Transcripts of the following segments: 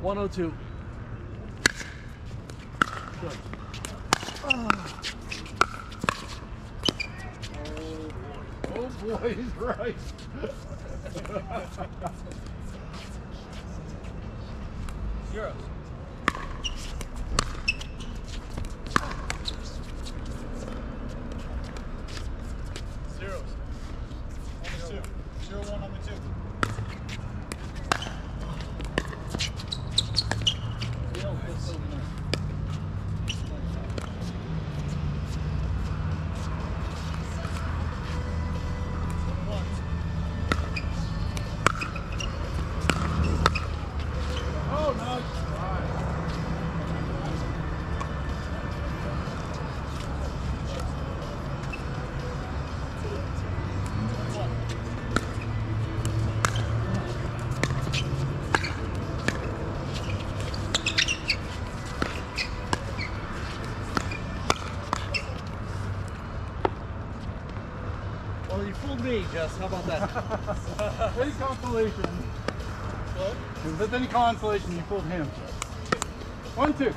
One oh two. Good. Oh boy, he's right. Zeros. Well, fooled me, Jess. How about that? Any consolation. What? If there's any consolation, you fooled him. One, two.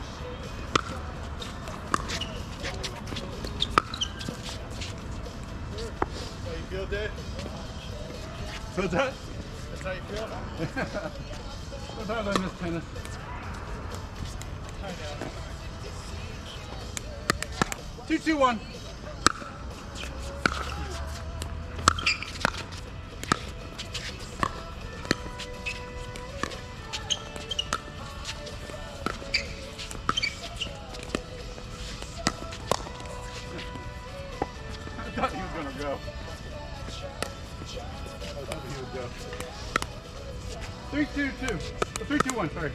How you feel, Dave? What's that? That's how you feel? Sometimes I miss tennis. I know. Two, two, one. Gonna go. Go. Three, two, two. Oh, Three, two, one. Sorry.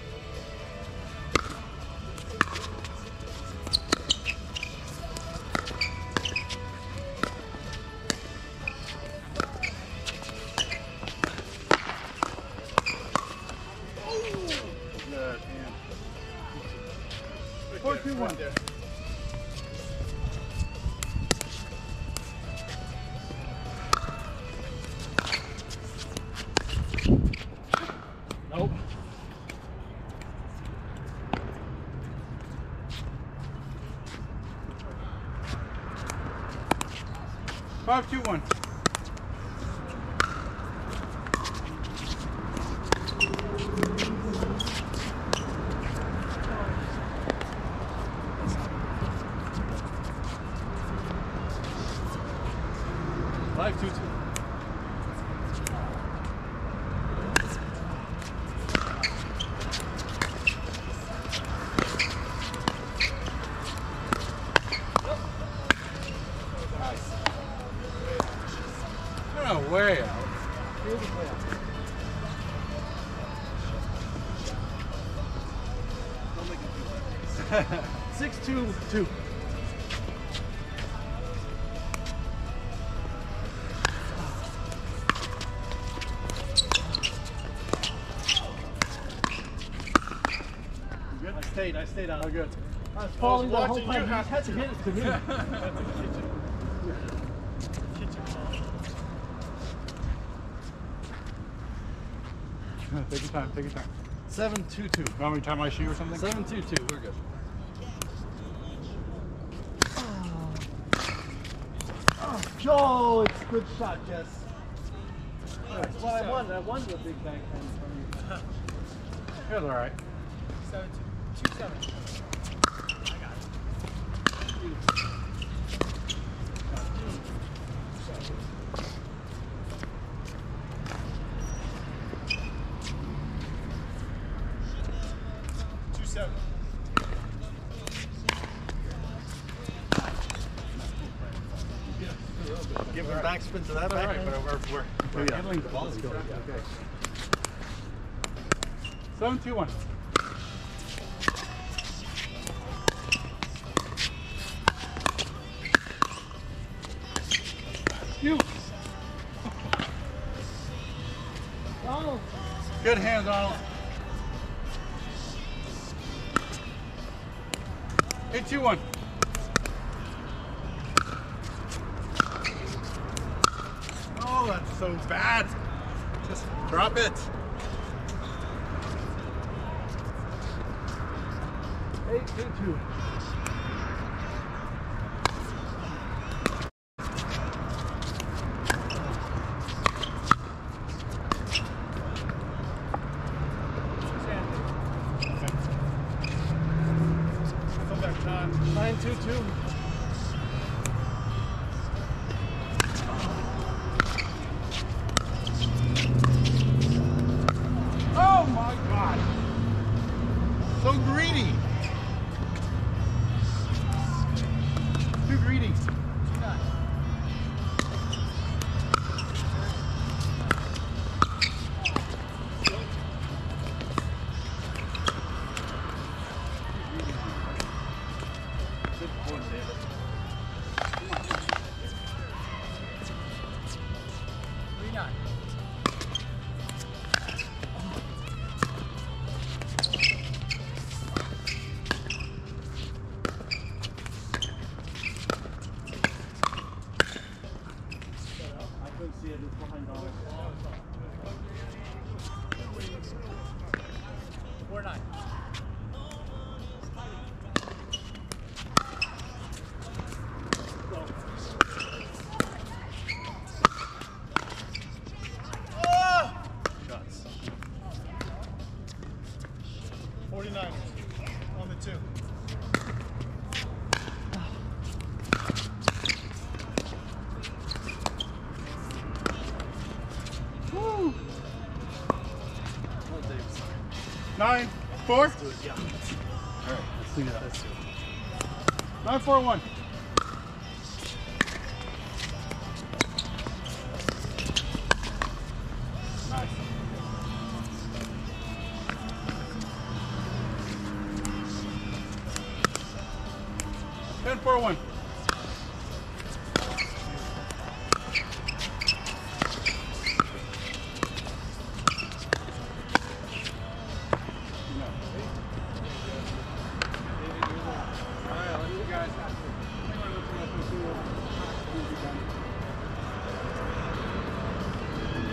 Four, two, one. there. Five, two, one. Five two two. No way out. Six two two. Good? I stayed. I stayed out. Oh, good. I was falling the whole watching you time. He had to hit it to me. Kitchen ball. Take your time, take your time. Seven two two. You want me to tie my shoe or something? Seven two two. We're good. Oh, Joe, it's a good shot, Jess. That's what I won. I won the big bang from you. It was alright. Seven two. Two seven. Give him backspin to that Alright, but we're, we're, we're Yeah. handling the ball. Let's go, yeah. Okay. Seven, two, one. You. Oh. Good hands, Donald. Eight, two, one. Oh, that's so bad. Just Drop it. Eight two two. Come back, John. Nine two two. So greedy. Too greedy. 49ers on the two. Woo. Nine, four, Yeah. All right. Let's do that. Let's do it. nine, four, one. 10 4 1.